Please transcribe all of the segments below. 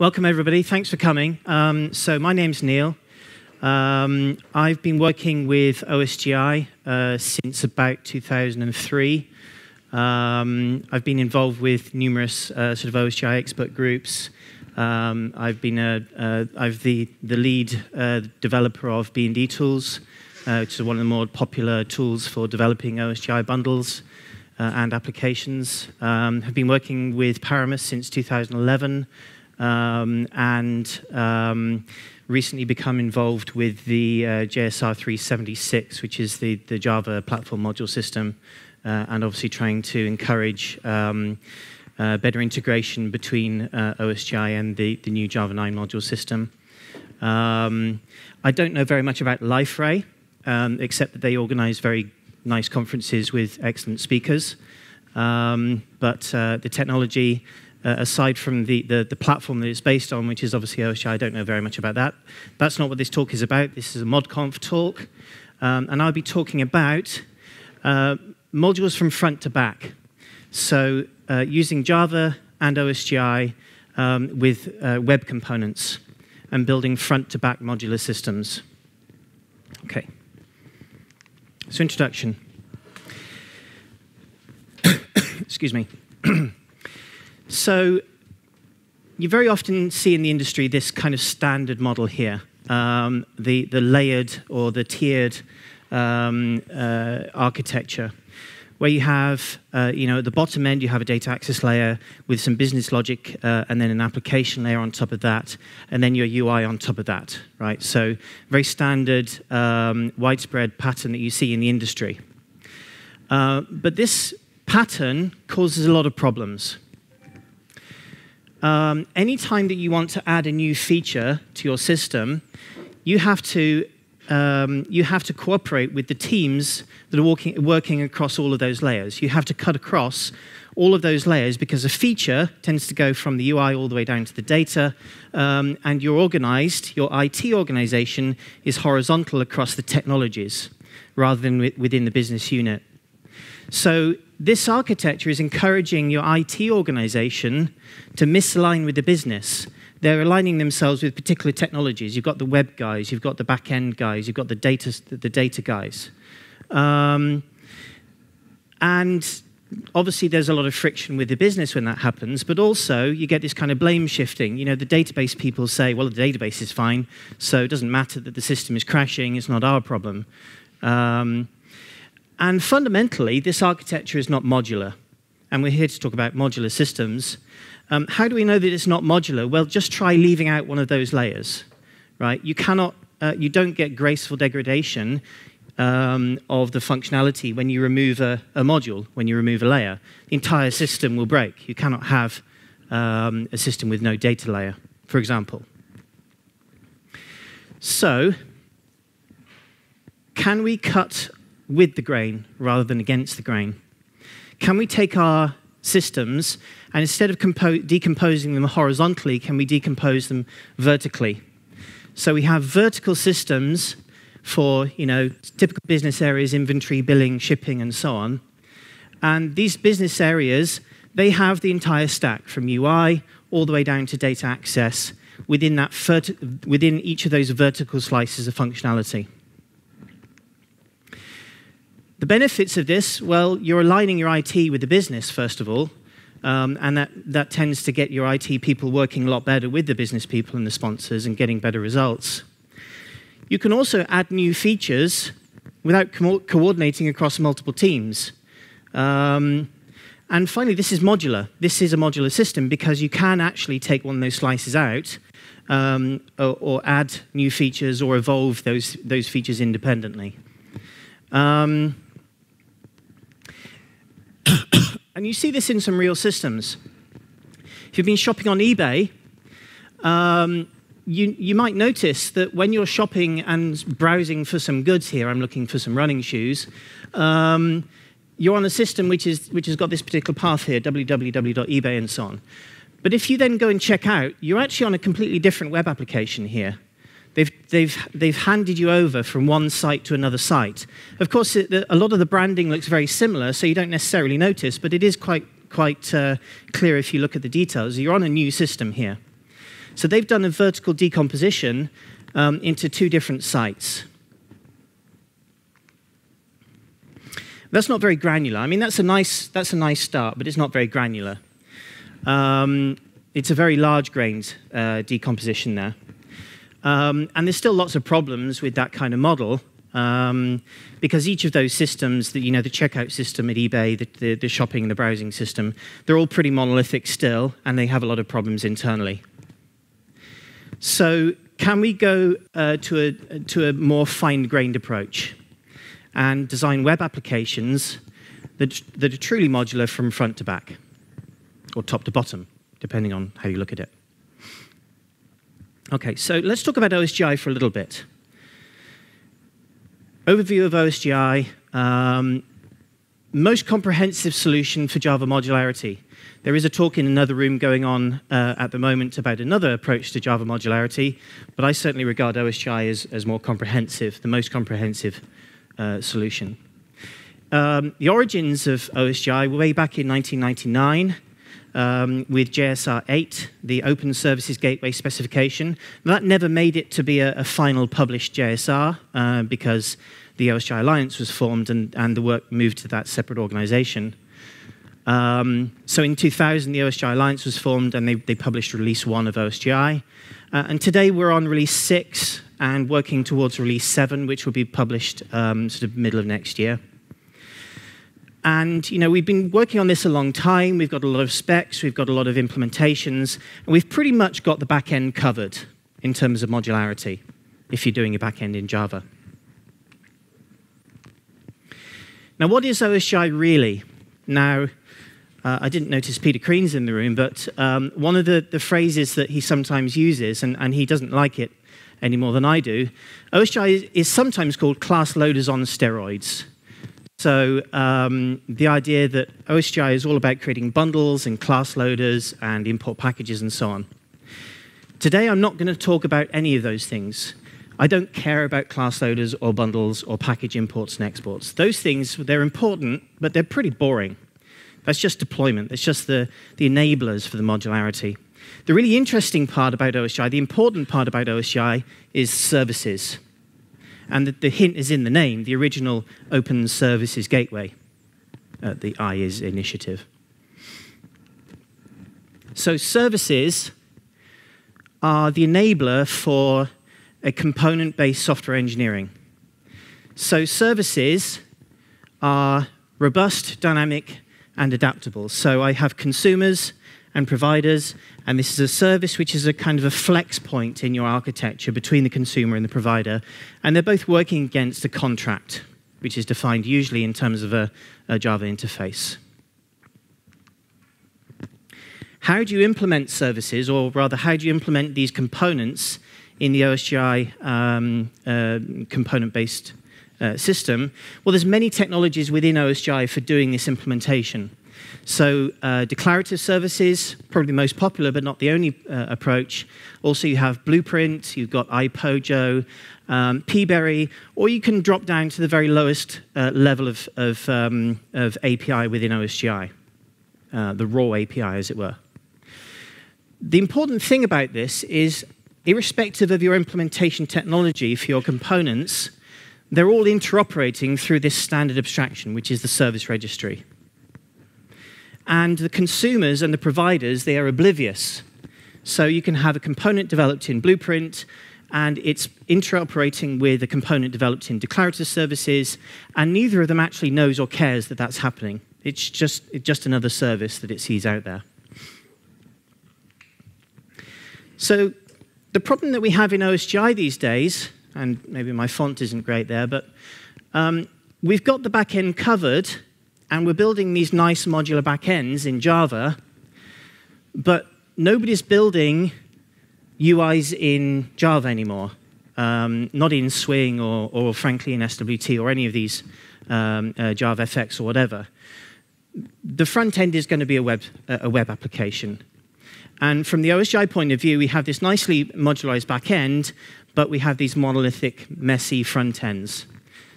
Welcome, everybody. Thanks for coming. Um, so, my name's Neil. Um, I've been working with OSGI uh, since about 2003. Um, I've been involved with numerous uh, sort of OSGI expert groups. Um, I've been a, uh, I've the, the lead uh, developer of BND tools, uh, which is one of the more popular tools for developing OSGI bundles uh, and applications. Um, have been working with Paremus since 2011 um, and um, recently become involved with the uh, JSR 376, which is the, the Java platform module system, uh, and obviously trying to encourage um, uh, better integration between uh, OSGI and the, the new Java 9 module system. Um, I don't know very much about Liferay, um, except that they organize very nice conferences with excellent speakers. Um, but uh, the technology uh, aside from the, the, the, platform that it's based on, which is obviously OSGI, I don't know very much about that. That's not what this talk is about. This is a ModConf talk. Um, and I'll be talking about uh, modules from front to back. So uh, using Java and OSGI um, with uh, web components and building front to back modular systems. Okay. So introduction. Excuse me. So you very often see in the industry this kind of standard model here, um, the, the layered or the tiered um, uh, architecture, where you have, uh, you know, at the bottom end, you have a data access layer with some business logic uh, and then an application layer on top of that, and then your UI on top of that, right? So very standard, um, widespread pattern that you see in the industry. Uh, but this pattern causes a lot of problems um, anytime that you want to add a new feature to your system, you have to um, you have to cooperate with the teams that are walking, working across all of those layers. You have to cut across all of those layers because a feature tends to go from the UI all the way down to the data, um, and you're organized, your IT organization is horizontal across the technologies rather than within the business unit. So this architecture is encouraging your IT organization to misalign with the business. They're aligning themselves with particular technologies. You've got the web guys, you've got the back end guys, you've got the data, the data guys. Um, and obviously there's a lot of friction with the business when that happens, but also you get this kind of blame shifting. You know, the database people say, well, the database is fine, so it doesn't matter that the system is crashing, it's not our problem. Um, and fundamentally, this architecture is not modular. And we're here to talk about modular systems. Um, how do we know that it's not modular? Well, just try leaving out one of those layers, right? You cannot, uh, you don't get graceful degradation um, of the functionality when you remove a, a, module, when you remove a layer. The entire system will break. You cannot have um, a system with no data layer, for example. So, can we cut with the grain rather than against the grain? Can we take our systems and instead of decomposing them horizontally, can we decompose them vertically? So we have vertical systems for you know typical business areas, inventory, billing, shipping, and so on. And these business areas, they have the entire stack from UI all the way down to data access within, that within each of those vertical slices of functionality. The benefits of this, well, you're aligning your IT with the business, first of all, um, and that, that tends to get your IT people working a lot better with the business people and the sponsors and getting better results. You can also add new features without co coordinating across multiple teams. Um, and finally, this is modular. This is a modular system because you can actually take one of those slices out um, or, or, add new features or evolve those, those features independently. Um, and you see this in some real systems. If you've been shopping on eBay, um, you, you might notice that when you're shopping and browsing for some goods here, I'm looking for some running shoes, um, you're on a system which, is, which has got this particular path here, www.ebay and so on. But if you then go and check out, you're actually on a completely different web application here. They've, they've, they've handed you over from one site to another site. Of course, it, a lot of the branding looks very similar, so you don't necessarily notice, but it is quite, quite uh, clear if you look at the details. You're on a new system here. So they've done a vertical decomposition um, into two different sites. That's not very granular. I mean, that's a nice, that's a nice start, but it's not very granular. Um, it's a very large grained uh, decomposition there. Um, and there's still lots of problems with that kind of model um, because each of those systems, the, you know, the checkout system at eBay, the, the, the shopping, and the browsing system, they're all pretty monolithic still, and they have a lot of problems internally. So can we go uh, to, a, to a more fine-grained approach? and design web applications that, that are truly modular from front to back, or top to bottom, depending on how you look at it. Okay, so let's talk about OSGI for a little bit. Overview of OSGI, um, most comprehensive solution for Java modularity. There is a talk in another room going on uh, at the moment about another approach to Java modularity, but I certainly regard OSGI as, as more comprehensive, the most comprehensive uh, solution. Um, the origins of OSGI were way back in 1999 um, with JSR 8, the Open Services Gateway specification. That never made it to be a, a final published JSR uh, because the OSGI Alliance was formed and, and the work moved to that separate organization. Um, so in 2000, the OSGI Alliance was formed and they, they published release one of OSGI. Uh, and today we're on release six, and working towards release 7, which will be published um, sort of middle of next year. And you know, we've been working on this a long time. We've got a lot of specs, we've got a lot of implementations, and we've pretty much got the back end covered in terms of modularity if you're doing a back end in Java. Now, what is OSGI really? Now, uh, I didn't notice Peter Kriens in the room, but um, one of the, the phrases that he sometimes uses, and, and he doesn't like it, any more than I do. OSGI is sometimes called class loaders on steroids. So um, the idea that OSGI is all about creating bundles and class loaders and import packages and so on. Today, I'm not going to talk about any of those things. I don't care about class loaders or bundles or package imports and exports. Those things, they're important, but they're pretty boring. That's just deployment. That's just the, the enablers for the modularity. The really interesting part about OSGI, the important part about OSGI, is services. And the, the hint is in the name, the original Open Services Gateway. Uh, the I is initiative. So services are the enabler for a component-based software engineering. So services are robust, dynamic, and adaptable. So I have consumers and providers, and this is a service which is a kind of a flex point in your architecture between the consumer and the provider, and they're both working against a contract, which is defined usually in terms of a, a Java interface. How do you implement services, or rather, how do you implement these components in the OSGI um, uh, component-based uh, system? Well, there's many technologies within OSGI for doing this implementation. So uh, declarative services, probably the most popular, but not the only uh, approach. Also, you have Blueprint, you've got iPojo, um, Peaberry, or you can drop down to the very lowest uh, level of, of, um, of, API within OSGI, uh, the raw API, as it were. The important thing about this is, irrespective of your implementation technology for your components, they're all interoperating through this standard abstraction, which is the service registry. And the consumers and the providers, they are oblivious. So you can have a component developed in Blueprint, and it's interoperating with a component developed in declarative services, and neither of them actually knows or cares that that's happening. It's just, it's just another service that it sees out there. So the problem that we have in OSGI these days, and maybe my font isn't great there, but um, we've got the back end covered, and we're building these nice modular backends in Java, but nobody's building UIs in Java anymore, um, not in Swing or, or, frankly in SWT or any of these um, uh, JavaFX or whatever. The front end is going to be a web, a web application. And from the OSGI point of view, we have this nicely modularized back end, but we have these monolithic, messy front ends.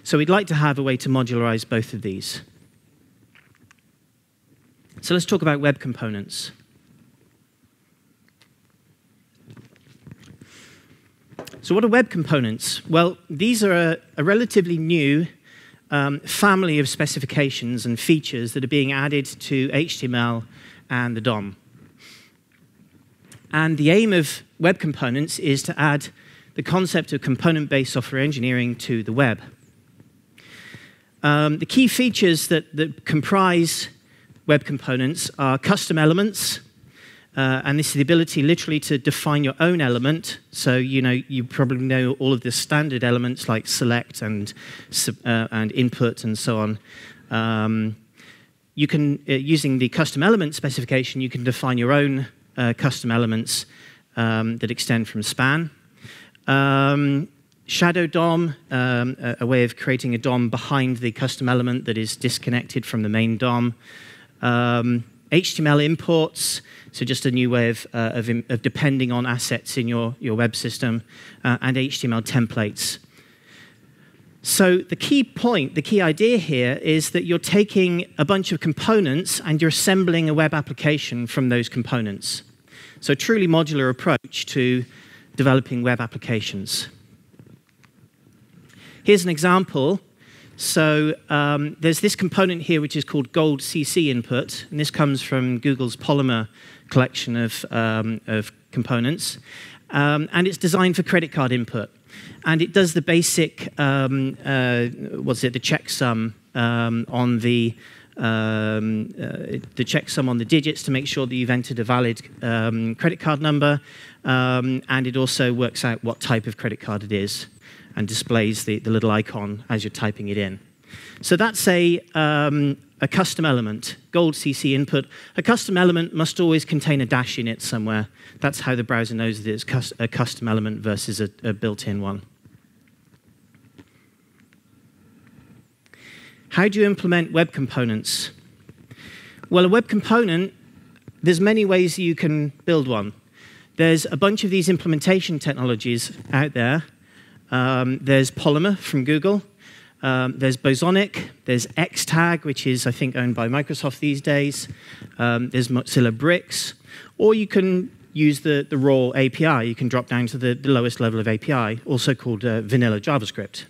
So we'd like to have a way to modularize both of these. So let's talk about web components. So, what are web components? Well, these are a, a relatively new um, family of specifications and features that are being added to HTML and the DOM. And the aim of web components is to add the concept of component based software engineering to the web. Um, the key features that, that comprise web components are custom elements, uh, and this is the ability literally to define your own element. So, you know, you probably know all of the standard elements like select and, uh, and input and so on. Um, you can, uh, using the custom element specification, you can define your own uh, custom elements um, that extend from span. Um, Shadow DOM, um, a, a, way of creating a DOM behind the custom element that is disconnected from the main DOM. HTML um, imports, so just a new way of, uh, of, of, depending on assets in your, your web system, uh, and HTML templates. So the key point, the key idea here is that you're taking a bunch of components and you're assembling a web application from those components. So a truly modular approach to developing web applications. Here's an example so um, there's this component here which is called gold CC input, and this comes from Google's Polymer collection of, um, of components. Um, and it's designed for credit card input. And it does the basic, um, uh, what's it, the checksum um, on the um, uh, the checksum on the digits to make sure that you've entered a valid um, credit card number, um, and it also works out what type of credit card it is and displays the, the little icon as you're typing it in. So that's a, um, a custom element, gold CC input. A custom element must always contain a dash in it somewhere. That's how the browser knows that it's a custom element versus a, a built-in one. How do you implement web components? Well, a web component, there's many ways you can build one. There's a bunch of these implementation technologies out there um, there's Polymer from Google. Um, there's Bosonic. There's Xtag, which is, I think, owned by Microsoft these days. Um, there's Mozilla Bricks. Or you can use the, the raw API. You can drop down to the, the lowest level of API, also called uh, vanilla JavaScript.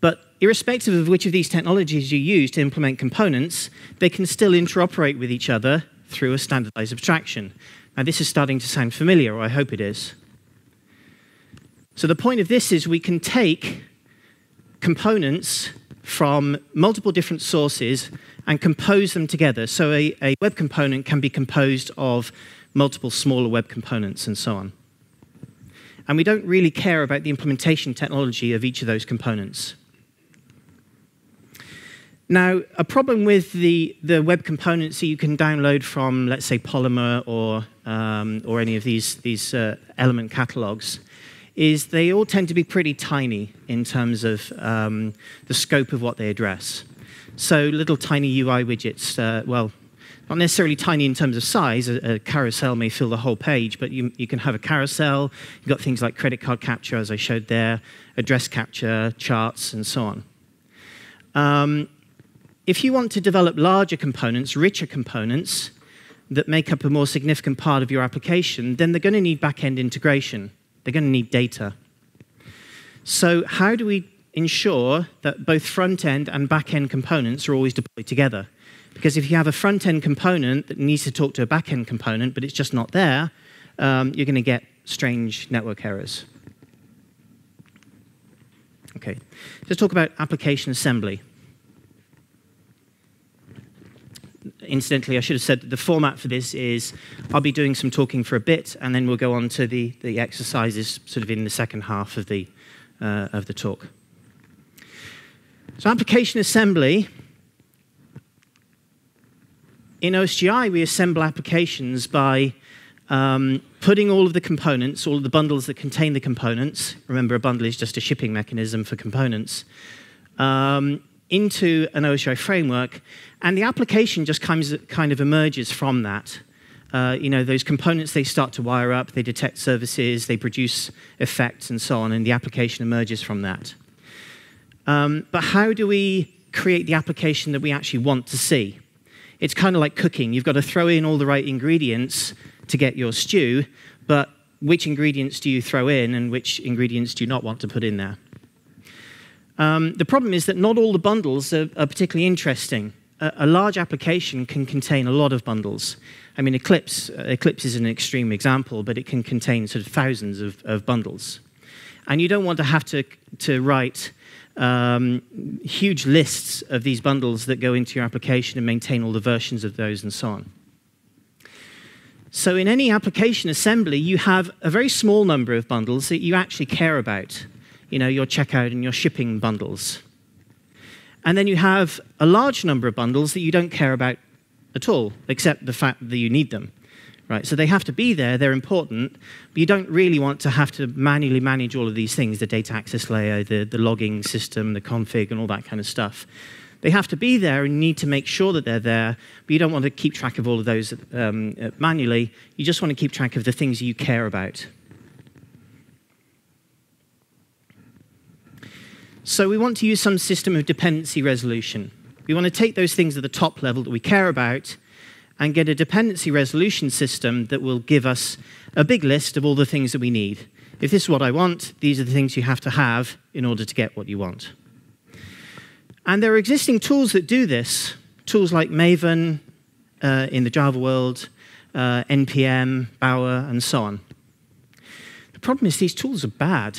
But irrespective of which of these technologies you use to implement components, they can still interoperate with each other through a standardized abstraction. Now, this is starting to sound familiar, or I hope it is. So the point of this is we can take components from multiple different sources and compose them together. So a, a, web component can be composed of multiple smaller web components and so on. And we don't really care about the implementation technology of each of those components. Now, a problem with the, the web components that you can download from, let's say, Polymer or, um, or any of these, these uh, element catalogs is they all tend to be pretty tiny in terms of um, the scope of what they address. So little tiny UI widgets, uh, well, not necessarily tiny in terms of size. A, a, carousel may fill the whole page, but you, you can have a carousel. You've got things like credit card capture, as I showed there, address capture, charts, and so on. Um, if you want to develop larger components, richer components, that make up a more significant part of your application, then they're going to need back-end integration. They're going to need data. So, how do we ensure that both front end and back end components are always deployed together? Because if you have a front end component that needs to talk to a back end component, but it's just not there, um, you're going to get strange network errors. Okay, let's talk about application assembly. Incidentally, I should have said that the format for this is I'll be doing some talking for a bit, and then we'll go on to the, the exercises sort of in the second half of the, uh, of the talk. So, application assembly. In OSGI, we assemble applications by um, putting all of the components, all of the bundles that contain the components, remember a bundle is just a shipping mechanism for components, um, into an OSGI framework, and the application just comes, kind of emerges from that. Uh, you know, those components, they start to wire up, they detect services, they produce effects and so on, and the application emerges from that. Um, but how do we create the application that we actually want to see? It's kind of like cooking. You've got to throw in all the right ingredients to get your stew, but which ingredients do you throw in and which ingredients do you not want to put in there. Um, the problem is that not all the bundles are, are particularly interesting. A, a, large application can contain a lot of bundles. I mean, Eclipse, uh, Eclipse is an extreme example, but it can contain sort of thousands of, of bundles. And you don't want to have to, to write um, huge lists of these bundles that go into your application and maintain all the versions of those and so on. So in any application assembly, you have a very small number of bundles that you actually care about. You know, your checkout and your shipping bundles. And then you have a large number of bundles that you don't care about at all, except the fact that you need them. Right, so they have to be there, they're important, but you don't really want to have to manually manage all of these things, the data access layer, the, the logging system, the config, and all that kind of stuff. They have to be there and you need to make sure that they're there, but you don't want to keep track of all of those um, manually. You just want to keep track of the things you care about. So we want to use some system of dependency resolution. We want to take those things at the top level that we care about and get a dependency resolution system that will give us a big list of all the things that we need. If this is what I want, these are the things you have to have in order to get what you want. And there are existing tools that do this, tools like Maven uh, in the Java world, uh, NPM, Bower, and so on. The problem is these tools are bad.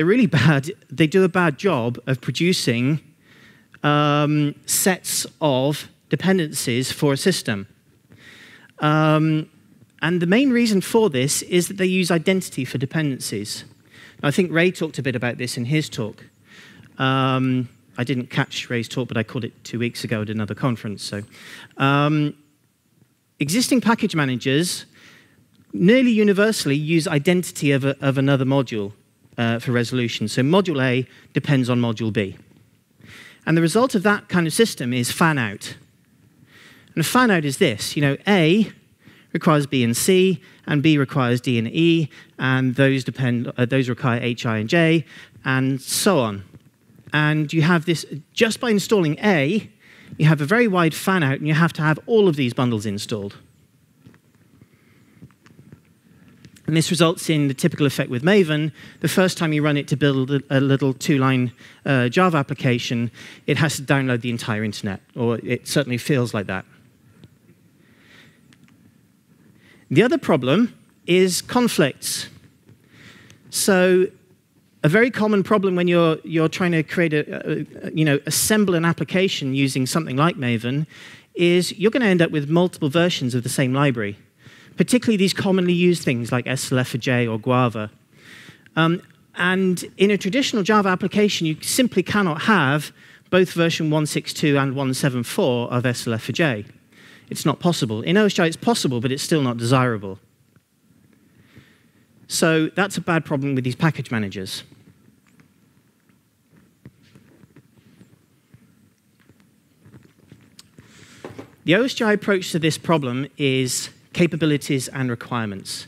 They're really bad. They do a bad job of producing um, sets of dependencies for a system. Um, and the main reason for this is that they use identity for dependencies. I think Ray talked a bit about this in his talk. Um, I didn't catch Ray's talk, but I caught it two weeks ago at another conference. So, um, existing package managers nearly universally use identity of, a, of another module uh, for resolution. So, module A depends on module B. And the result of that kind of system is fan out. And fan out is this you know, A requires B and C, and B requires D and E, and those, depend, uh, those require H, I, and J, and so on. And you have this, just by installing A, you have a very wide fan out, and you have to have all of these bundles installed. And this results in the typical effect with Maven. The first time you run it to build a, little two line uh, Java application, it has to download the entire internet, or it certainly feels like that. The other problem is conflicts. So a very common problem when you're, you're trying to create a, a, you know, assemble an application using something like Maven is you're going to end up with multiple versions of the same library, particularly these commonly used things like SLF4J or Guava. Um, and in a traditional Java application, you simply cannot have both version 162 and 174 of SLF4J. It's not possible. In OSGI, it's possible, but it's still not desirable. So that's a bad problem with these package managers. The OSGI approach to this problem is capabilities and requirements.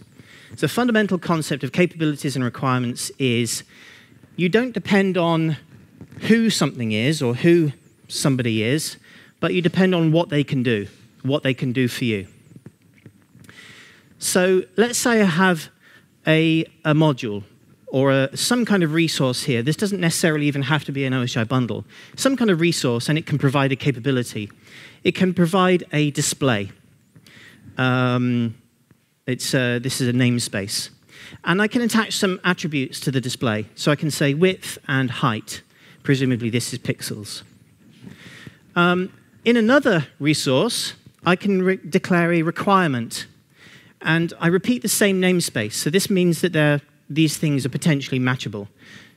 The fundamental concept of capabilities and requirements is you don't depend on who something is or who somebody is, but you depend on what they can do, what they can do for you. So let's say I have a, a module or a, some kind of resource here. This doesn't necessarily even have to be an OSGI bundle. Some kind of resource, and it can provide a capability. It can provide a display. Um, it's, uh, this is a namespace. And I can attach some attributes to the display. So I can say width and height. Presumably, this is pixels. Um, in another resource, I can declare a requirement and I repeat the same namespace. So this means that these things are potentially matchable.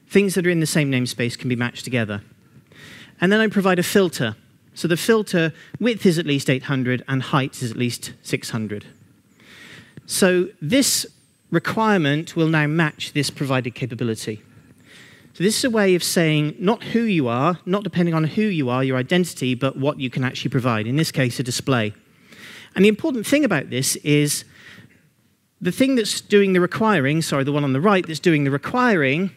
Things that are in the same namespace can be matched together. And then I provide a filter. So the filter width is at least 800 and height is at least 600. So this requirement will now match this provided capability. So this is a way of saying not who you are, not depending on who you are, your identity, but what you can actually provide. In this case, a display. And the important thing about this is the thing that's doing the requiring, sorry, the one on the right that's doing the requiring,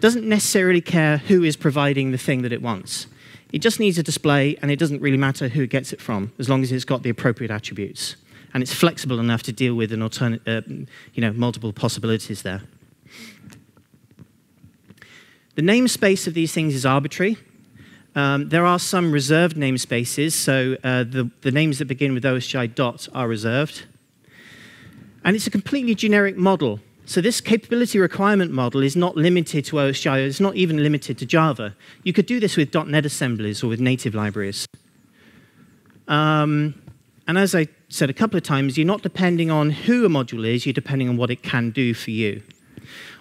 doesn't necessarily care who is providing the thing that it wants. It just needs a display, and it doesn't really matter who it gets it from, as long as it's got the appropriate attributes. and it's flexible enough to deal with an uh, you know, multiple possibilities there. The namespace of these things is arbitrary. Um, there are some reserved namespaces, so uh, the, the names that begin with OSGI dot are reserved. And it's a completely generic model. So this capability requirement model is not limited to OSGI, it's not even limited to Java. You could do this with .NET assemblies or with native libraries. Um, and as I said a couple of times, you're not depending on who a module is, you're depending on what it can do for you.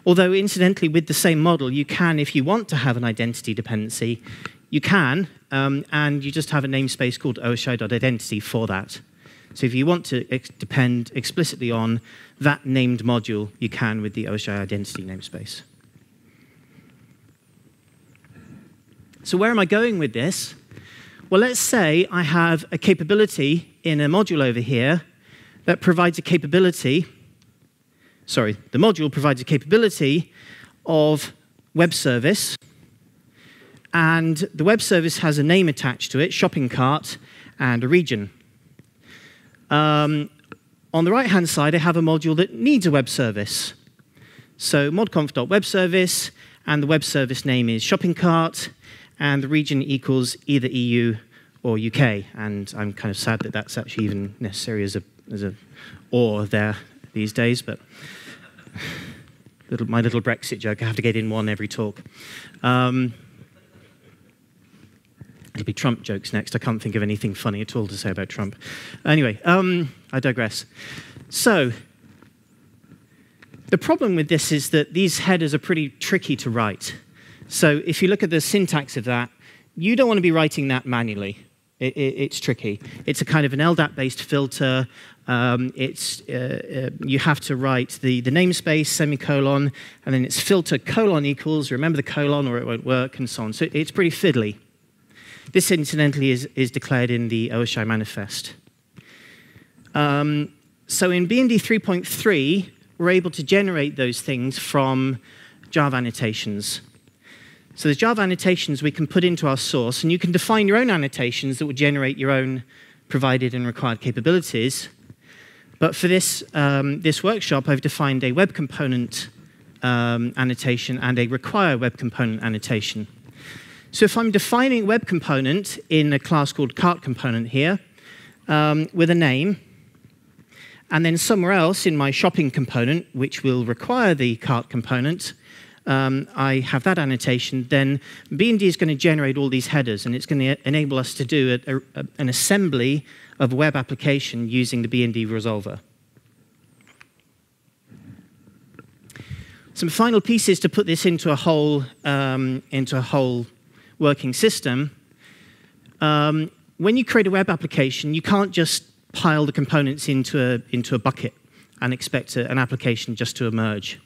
Although, incidentally, with the same model, you can, if you want to have an identity dependency, you can, um, and you just have a namespace called OSGI.identity for that. So if you want to ex depend explicitly on that named module, you can with the OSGI identity namespace. So where am I going with this? Well, let's say I have a capability in a module over here that provides a capability, sorry, the module provides a capability of web service, and the web service has a name attached to it, shopping cart, and a region. Um, on the right-hand side, I have a module that needs a web service. So modconf.webservice, and the web service name is shopping cart, and the region equals either EU or UK. And I'm kind of sad that that's actually even necessary as a, as a or there these days, but little, my little Brexit joke, I have to get in one every talk. Um, it'll be Trump jokes next. I can't think of anything funny at all to say about Trump. Anyway, um, I digress. So, the problem with this is that these headers are pretty tricky to write. So if you look at the syntax of that, you don't want to be writing that manually. It, it, it's tricky. It's a kind of an LDAP-based filter. Um, it's, uh, uh, you have to write the, the namespace, semicolon, and then it's filter colon equals, remember the colon or it won't work, and so on. So it's pretty fiddly. This, incidentally, is, is declared in the OSGI manifest. Um, so in BND 3.3, we're able to generate those things from Java annotations. So there's Java annotations we can put into our source, and you can define your own annotations that will generate your own provided and required capabilities. But for this, um, this workshop, I've defined a web component um, annotation and a require web component annotation. So if I'm defining web component in a class called cart component here, um, with a name, and then somewhere else in my shopping component, which will require the cart component, um, I have that annotation, then BND is going to generate all these headers, and it's going to enable us to do a, a, an assembly of web application using the BND resolver. Some final pieces to put this into a whole, um, into a whole working system. Um, when you create a web application, you can't just pile the components into a, into a bucket and expect a, an application just to emerge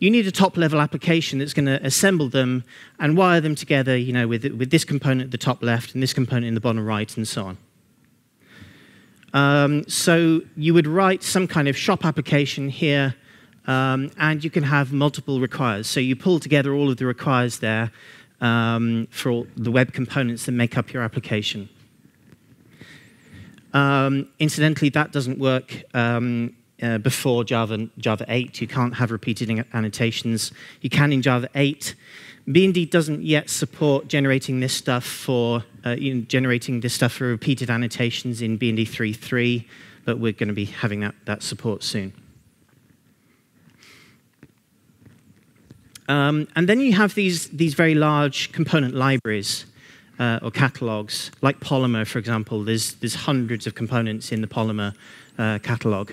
you need a top level application that's going to assemble them and wire them together, you know, with, with this component at the top left and this component in the bottom right and so on. Um, so you would write some kind of shop application here, um, and you can have multiple requires. So you pull together all of the requires there um, for the web components that make up your application. Um, incidentally, that doesn't work um, uh, before Java, Java 8. You can't have repeated annotations. You can in Java 8. BND doesn't yet support generating this stuff for uh, you know, generating this stuff for repeated annotations in BND 3.3, but we're going to be having that, that support soon. Um, and then you have these, these very large component libraries uh, or catalogs, like Polymer, for example. There's, there's hundreds of components in the Polymer uh, catalog.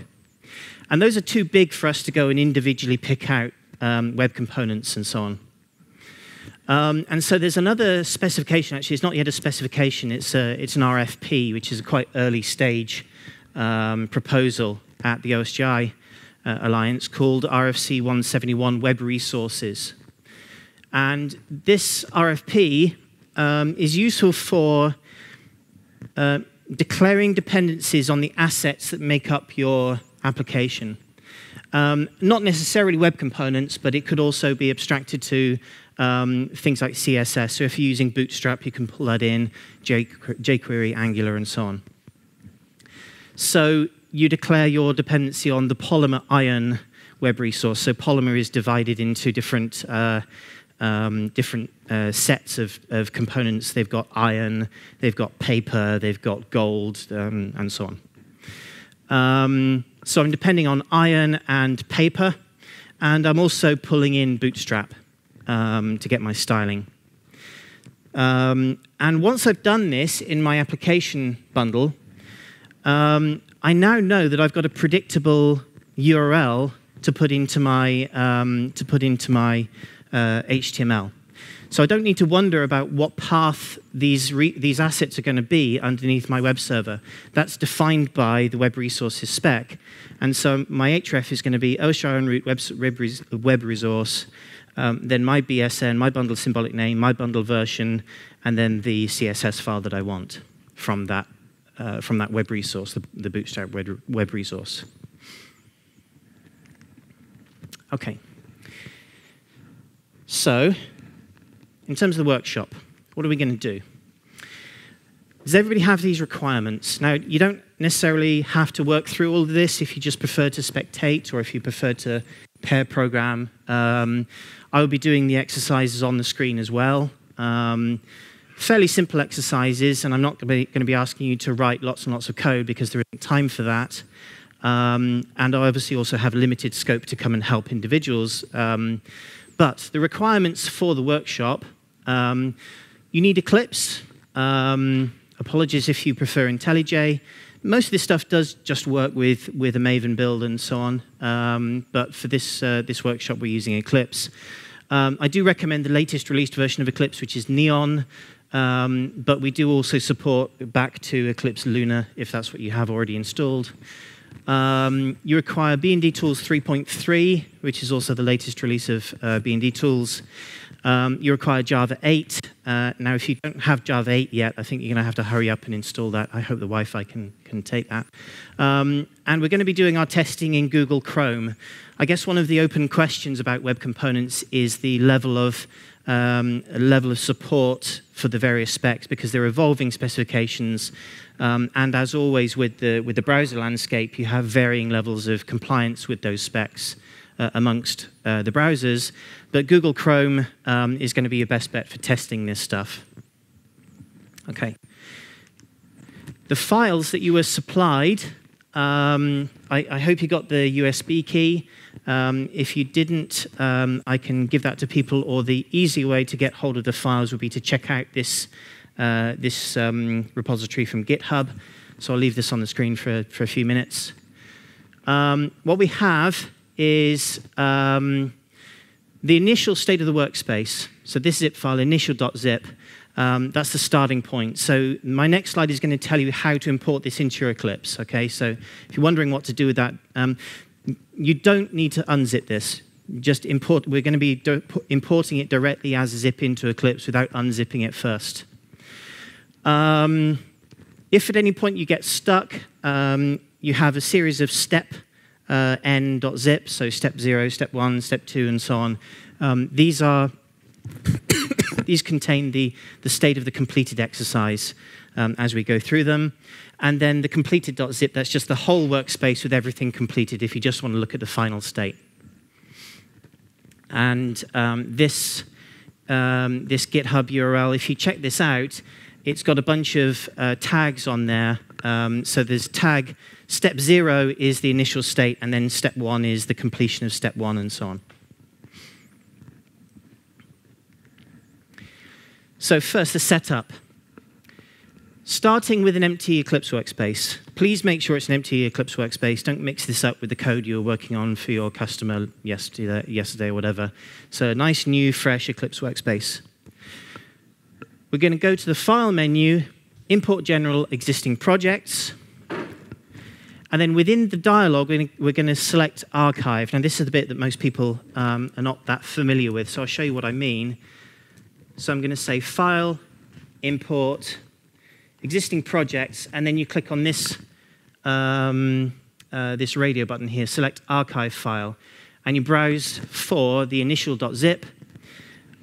And those are too big for us to go and individually pick out um, web components and so on. Um, and so there's another specification, actually, it's not yet a specification, it's, a, it's an RFP, which is a quite early stage um, proposal at the OSGI uh, Alliance called RFC 171 Web Resources. And this RFP um, is useful for uh, declaring dependencies on the assets that make up your application. Um, not necessarily web components, but it could also be abstracted to um, things like CSS. So if you're using Bootstrap, you can pull that in, jQuery, Angular, and so on. So you declare your dependency on the Polymer iron web resource. So Polymer is divided into different, uh, um, different uh, sets of, of components. They've got iron, they've got paper, they've got gold, um, and so on. Um, so I'm depending on iron and paper, and I'm also pulling in Bootstrap um, to get my styling. Um, and once I've done this in my application bundle, um, I now know that I've got a predictable URL to put into my, um, to put into my uh, HTML. So I don't need to wonder about what path these, these assets are going to be underneath my web server. That's defined by the web resources spec. And so my href is going to be OSGI root web, web, web resource, um, then my BSN, my bundle symbolic name, my bundle version, and then the CSS file that I want from that, uh, from that web resource, the, the Bootstrap web, web resource. Okay. So, in terms of the workshop, what are we going to do? Does everybody have these requirements? Now, you don't necessarily have to work through all of this if you just prefer to spectate or if you prefer to pair program. Um, I will be doing the exercises on the screen as well. Um, fairly simple exercises, and I'm not going to be asking you to write lots and lots of code because there isn't time for that. Um, and I obviously also have limited scope to come and help individuals. Um, but the requirements for the workshop, um, you need Eclipse. Um, apologies if you prefer IntelliJ. Most of this stuff does just work with, with a Maven build and so on. Um, but for this, uh, this workshop, we're using Eclipse. Um, I do recommend the latest released version of Eclipse, which is Neon. Um, but we do also support back to Eclipse Luna if that's what you have already installed. Um, you require BND Tools 3.3, which is also the latest release of uh, BND Tools. Um, you require Java 8. Uh, now, if you don't have Java 8 yet, I think you're going to have to hurry up and install that. I hope the Wi-Fi can, can take that. Um, and we're going to be doing our testing in Google Chrome. I guess one of the open questions about web components is the level of um, level of support for the various specs because they're evolving specifications um, and as always with the, with the browser landscape, you have varying levels of compliance with those specs uh, amongst uh, the browsers. But Google Chrome um, is going to be your best bet for testing this stuff. Okay. The files that you were supplied, um, I, I, hope you got the USB key. Um, if you didn't, um, I can give that to people, or the easy way to get hold of the files would be to check out this uh, this um, repository from GitHub. So I'll leave this on the screen for, for a few minutes. Um, what we have is um, the initial state of the workspace. So this zip file, initial.zip, um, that's the starting point. So my next slide is going to tell you how to import this into your Eclipse. Okay, so if you're wondering what to do with that, um, you don't need to unzip this. Just import. We're going to be importing it directly as zip into Eclipse without unzipping it first. Um, if at any point you get stuck, um, you have a series of step uh, n.zip, so step zero, step one, step two, and so on. Um, these are these contain the, the state of the completed exercise um, as we go through them. And then the completed.zip, that's just the whole workspace with everything completed if you just want to look at the final state. And um, this, um, this GitHub URL, if you check this out, it's got a bunch of uh, tags on there. Um, so there's tag step zero is the initial state, and then step one is the completion of step one, and so on. So first, the setup. Starting with an empty Eclipse workspace. Please make sure it's an empty Eclipse workspace. Don't mix this up with the code you were working on for your customer yesterday, yesterday or whatever. So a nice, new, fresh Eclipse workspace. We're going to go to the File menu, Import General Existing Projects, and then within the dialog, we're going to select Archive. Now, this is the bit that most people um, are not that familiar with, so I'll show you what I mean. So I'm going to say File, Import, Existing Projects, and then you click on this, um, uh, this radio button here, select Archive File, and you browse for the initial.zip.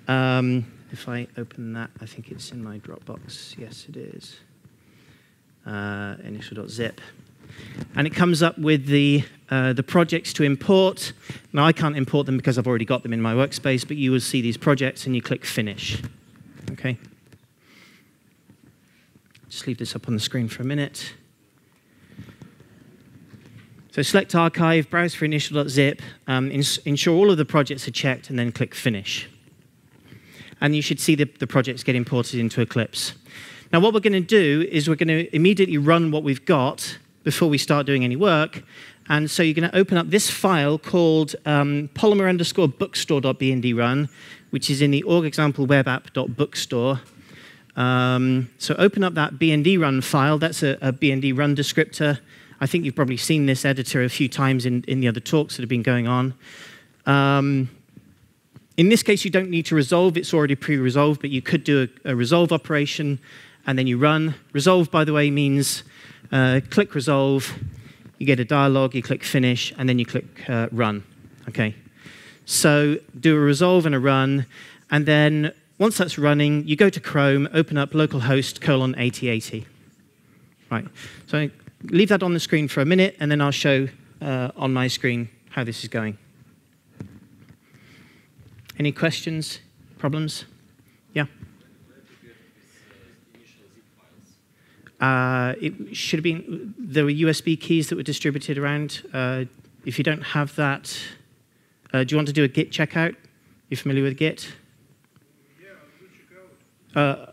Um, if I open that, I think it's in my Dropbox. Yes, it is. Uh, initial.zip. and it comes up with the, uh, the projects to import. Now, I can't import them because I've already got them in my workspace, but you will see these projects and you click Finish. Okay? Just leave this up on the screen for a minute. So select Archive, browse for initial.zip, um, ins ensure all of the projects are checked, and then click Finish. And you should see the, the projects get imported into Eclipse. Now, what we're going to do is we're going to immediately run what we've got before we start doing any work. And so you're going to open up this file called um, polymer underscore bookstore.bnd run, which is in the org example web app.bookstore. Um, so open up that BND run file. That's a, a, BND run descriptor. I think you've probably seen this editor a few times in, in the other talks that have been going on. Um, in this case, you don't need to resolve. It's already pre-resolved, but you could do a, a resolve operation and then you run. Resolve, by the way, means uh, click resolve, you get a dialog, you click finish, and then you click uh, run. Okay. So do a resolve and a run, and then once that's running, you go to Chrome, open up localhost colon 8080. Right. So leave that on the screen for a minute, and then I'll show uh, on my screen how this is going. Any questions, problems? Yeah. Uh, it should have been, there were USB keys that were distributed around. Uh, if you don't have that, uh, do you want to do a Git checkout? You're familiar with Git? Uh,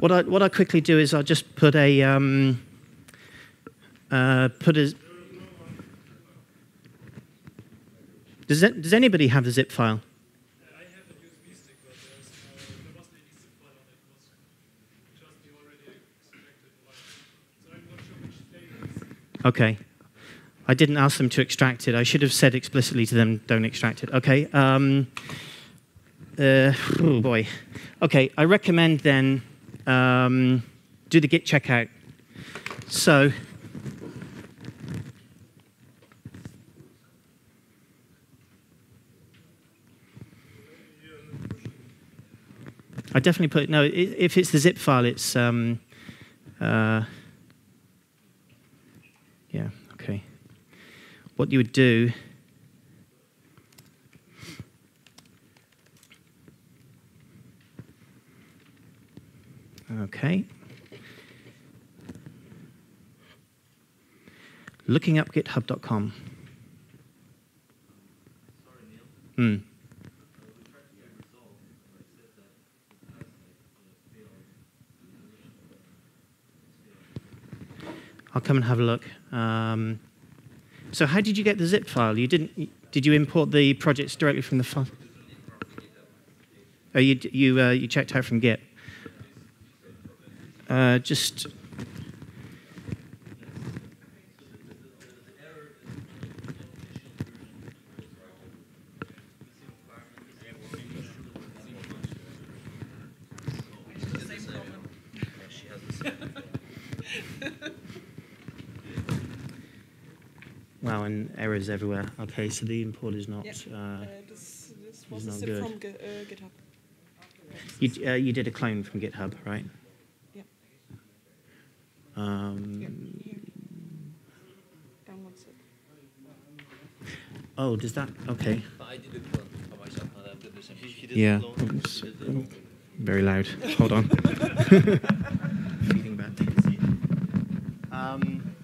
What I what I quickly do is I'll just put a um, uh, put a. Does, does anybody have the zip file? Okay. I didn't ask them to extract it. I should have said explicitly to them, don't extract it. Okay. Um, uh, oh boy. Okay, I recommend then um, do the git checkout. So I definitely put no. If it's the zip file, it's um, uh, yeah okay. What you would do. Okay. Looking up github.com. Hmm. I'll come and have a look. Um, so how did you get the zip file? You didn't? Did you import the projects directly from the file? Oh, you you uh, you checked out from Git. Uh, just and errors everywhere. Okay, so the import is not. Yeah. Uh, Uh, this, this was not good. from Gi- uh, GitHub. you, uh, you did a clone from GitHub, right? Yeah. Um, Download zip. Oh, does that? Okay. I did a clone. I shot my laptop. He, he did Yeah. a clone. Oops. He did a- Very loud. Hold on. Feeding back. Um,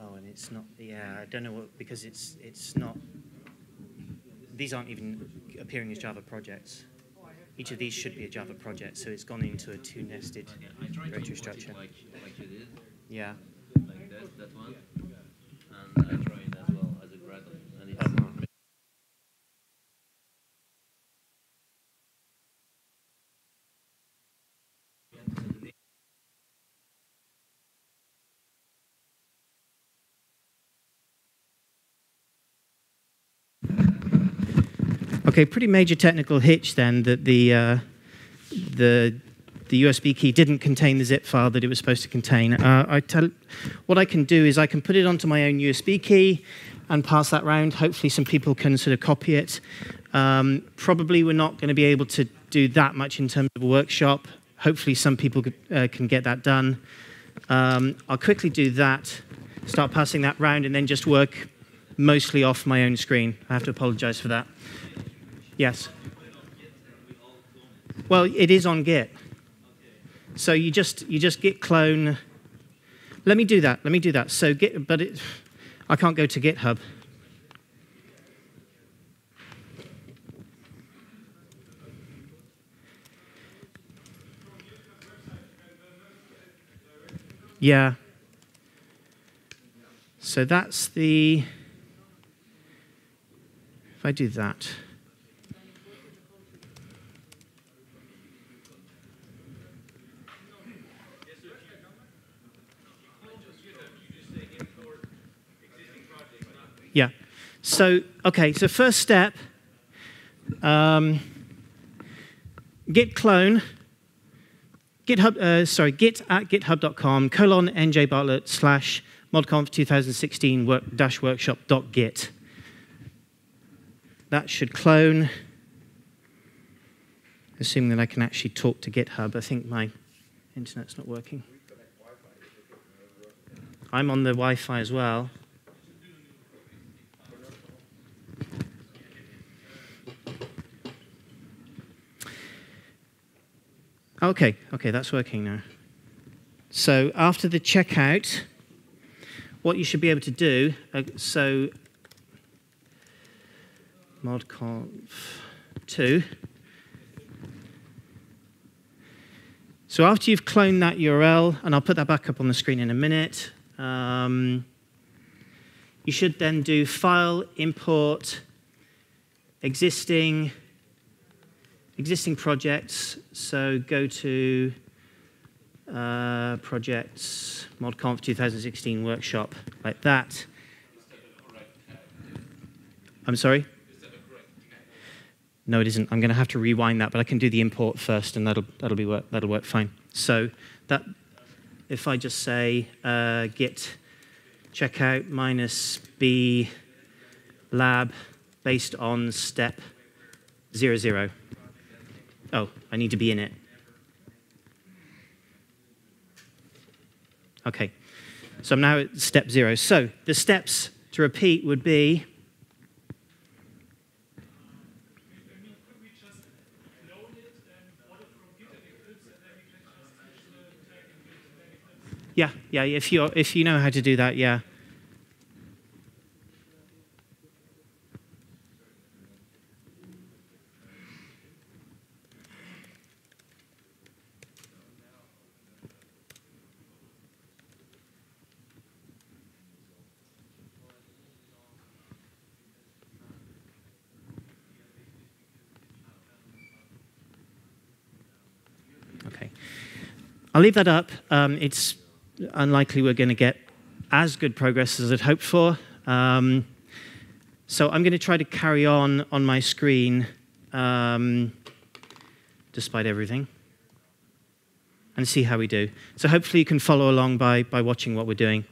oh, and it's not. Yeah, I don't know what because it's it's not. These aren't even appearing as Java projects. Each of these should be a Java project, so it's gone into a two-nested Yeah, I tried to directory structure. like, like you did, Yeah. like that, that one. And uh, I tried as well as a Gradle. And it's Uh-huh. Okay, pretty major technical hitch then that the uh, the the USB key didn't contain the zip file that it was supposed to contain. Uh, I tell, what I can do is I can put it onto my own USB key and pass that round. Hopefully, some people can sort of copy it. Um, probably, we're not going to be able to do that much in terms of a workshop. Hopefully, some people uh, can get that done. Um, I'll quickly do that, start passing that round, and then just work mostly off my own screen. I have to apologize for that. Yes. Well, it is on Git. So you just you just git clone. Let me do that. Let me do that. So git, but it, I can't go to GitHub. Yeah. So that's the. If I do that. Yeah. So, okay, so first step um, git clone, GitHub, uh, sorry, git at github.com colon nj bartlett slash modconf 2016 work, dash workshop dot git. That should clone, assuming that I can actually talk to GitHub. I think my internet's not working. I'm on the Wi Fi as well. Okay, okay, that's working now. So after the checkout, what you should be able to do, uh, so modconf 2. So after you've cloned that URL, and I'll put that back up on the screen in a minute, um, you should then do file, import, existing, existing projects. So go to uh, projects, ModConf 2016 workshop, like that. I'm sorry? No, it isn't. I'm going to have to rewind that, but I can do the import first, and that'll that'll be work, that'll work fine. So that if I just say uh, git checkout minus b lab based on step zero zero. Oh, I need to be in it. Okay, so I'm now at step zero. So the steps to repeat would be Yeah, yeah. If you if you know how to do that, yeah. Okay. I'll leave that up. Um, it's unlikely we're going to get as good progress as I'd hoped for. Um, so I'm going to try to carry on on my screen um, despite everything and see how we do. So hopefully you can follow along by, by watching what we're doing.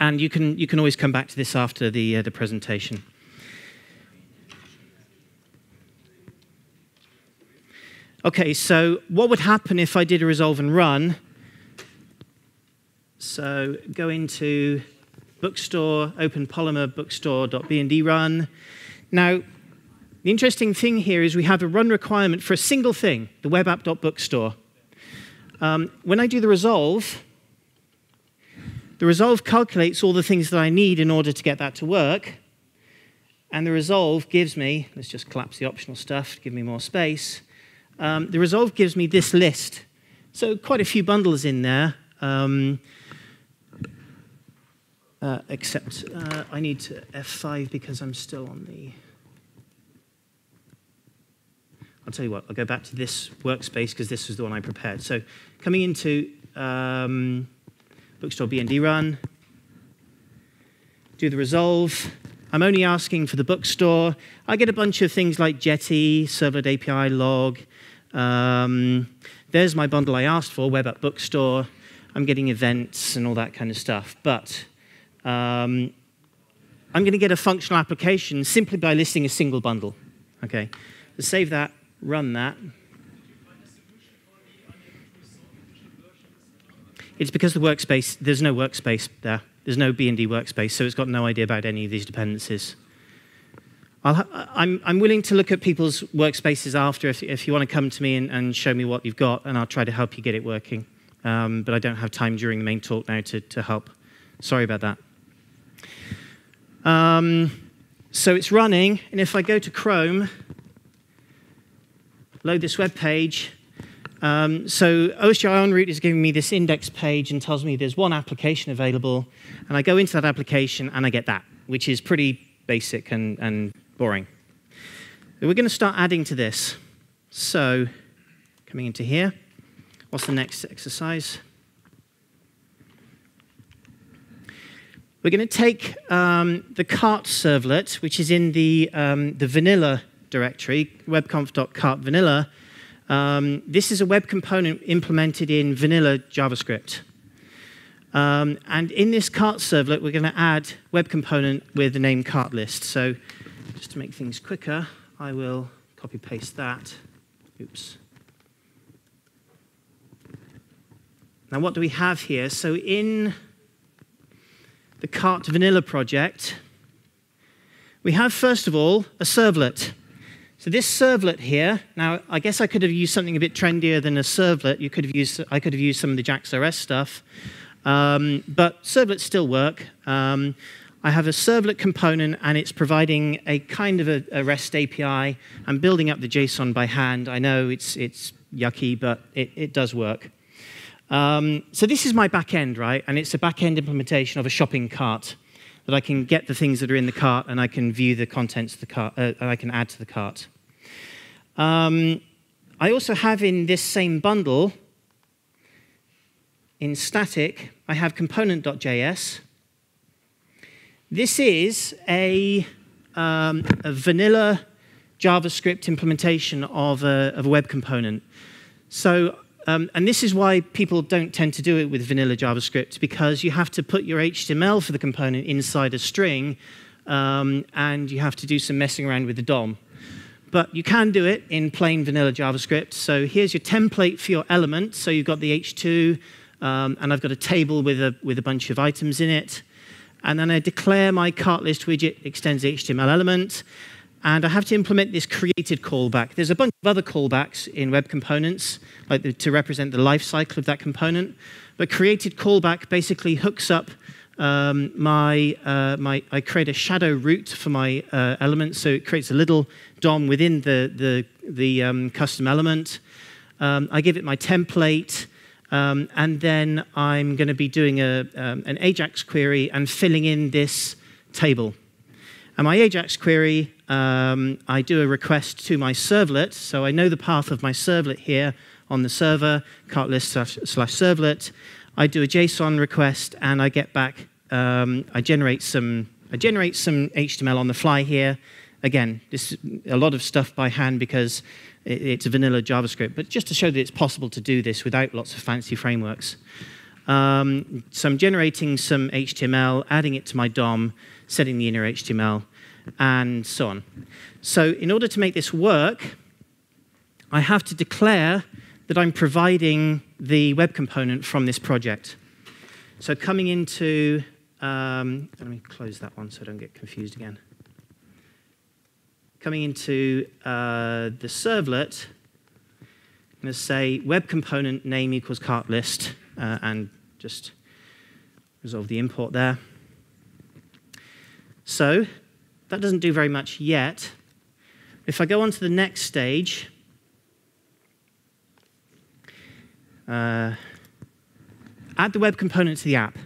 And you can, you can always come back to this after the, uh, the presentation. Okay, so what would happen if I did a resolve and run? So go into bookstore, open polymer bookstore.bnd run. Now, the interesting thing here is we have a run requirement for a single thing, the web app.bookstore. Um, when I do the resolve, the resolve calculates all the things that I need in order to get that to work. And the resolve gives me, let's just collapse the optional stuff to give me more space um, the resolve gives me this list. So quite a few bundles in there, um, uh, except uh, I need to F5 because I'm still on the... I'll tell you what, I'll go back to this workspace because this was the one I prepared. So coming into um, bookstore BND run, do the resolve. I'm only asking for the bookstore. I get a bunch of things like Jetty, Servlet API log. Um, there's my bundle I asked for, Web App Bookstore. I'm getting events and all that kind of stuff. But um, I'm going to get a functional application simply by listing a single bundle. Okay, so save that, run that. It's because the workspace, there's no workspace there. There's no BND workspace, so it's got no idea about any of these dependencies. I I'm, I'm willing to look at people's workspaces after if, if you want to come to me and, and show me what you've got, and I'll try to help you get it working. Um, but I don't have time during the main talk now to, to help. Sorry about that. Um, so it's running, and if I go to Chrome, load this web page, um, so OSGI route is giving me this index page and tells me there's one application available, and I go into that application and I get that, which is pretty basic and, and boring. we're going to start adding to this. So coming into here, what's the next exercise? We're going to take um, the cart servlet, which is in the, um, the vanilla directory, webconf.cart vanilla, um, this is a web component implemented in vanilla JavaScript. Um, and in this cart servlet, we're going to add web component with the name cart list. So just to make things quicker, I will copy paste that. Oops. Now, what do we have here? So in the cart vanilla project, we have, first of all, a servlet. So this servlet here, now I guess I could have used something a bit trendier than a servlet. You could have used, I could have used some of the JAX-RS stuff, um, but servlets still work. Um, I have a servlet component and it's providing a kind of a, a, REST API. I'm building up the JSON by hand. I know it's, it's yucky, but it, it does work. Um, so this is my backend, right? And it's a backend implementation of a shopping cart that I can get the things that are in the cart and I can view the contents of the cart, uh, and I can add to the cart. Um, I also have in this same bundle, in static, I have component.js. This is a, um, a vanilla JavaScript implementation of a, of a web component. So, um, and this is why people don't tend to do it with vanilla JavaScript, because you have to put your HTML for the component inside a string, um, and you have to do some messing around with the DOM but you can do it in plain vanilla JavaScript. So here's your template for your element. So you've got the H2, um, and I've got a table with a, with a bunch of items in it. And then I declare my cart list widget extends the HTML element. And I have to implement this created callback. There's a bunch of other callbacks in web components, like the, to represent the life cycle of that component. But created callback basically hooks up um, my, uh, my, I create a shadow root for my uh, element, so it creates a little DOM within the, the, the um, custom element. Um, I give it my template, um, and then I'm going to be doing a, um, an AJAX query and filling in this table. And my AJAX query, um, I do a request to my servlet, so I know the path of my servlet here on the server, cartlist slash, servlet. I do a JSON request and I get back, um, I generate some, I generate some HTML on the fly here. Again, this is a lot of stuff by hand because it's a vanilla JavaScript, but just to show that it's possible to do this without lots of fancy frameworks. Um, so I'm generating some HTML, adding it to my DOM, setting the inner HTML, and so on. So in order to make this work, I have to declare that I'm providing the web component from this project. So coming into, um, let me close that one so I don't get confused again. Coming into uh, the servlet, I'm going to say web component name equals cart list uh, and just resolve the import there. So that doesn't do very much yet. If I go on to the next stage, uh, add the web component to the app.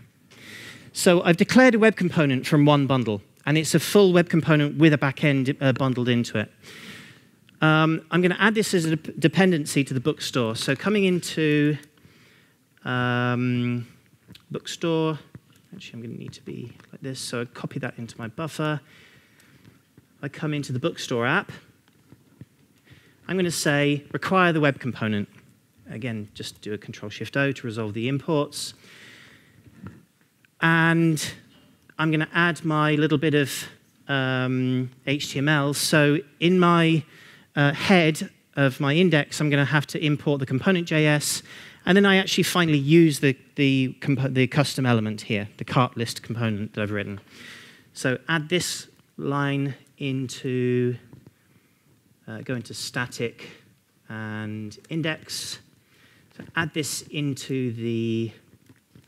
So I've declared a web component from one bundle, and it's a full web component with a backend uh, bundled into it. Um, I'm going to add this as a dependency to the bookstore. So coming into um, bookstore, actually I'm going to need to be like this. So I copy that into my buffer, I come into the bookstore app. I'm going to say require the web component. Again, just do a Control Shift O to resolve the imports. And I'm going to add my little bit of um, HTML. So in my uh, head of my index, I'm going to have to import the component.js. And then I actually finally use the, the, the custom element here, the cart list component that I've written. So add this line into, uh, go into static and index. So add this into the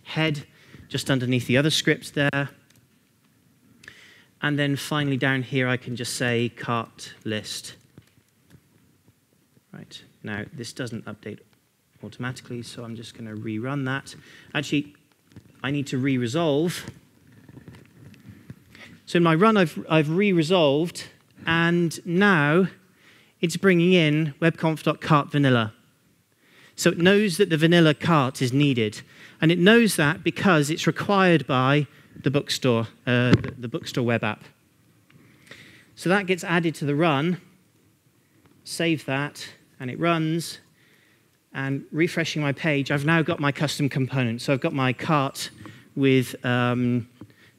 head, just underneath the other script there. And then finally down here, I can just say cart list. Right, now this doesn't update automatically, so I'm just going to rerun that. Actually, I need to re-resolve. So in my run, I've, I've re-resolved, and now it's bringing in webconf.cart vanilla. So it knows that the vanilla cart is needed. And it knows that because it's required by the bookstore, uh, the, the bookstore web app. So that gets added to the run. Save that, and it runs. And refreshing my page, I've now got my custom component. So I've got my cart with um,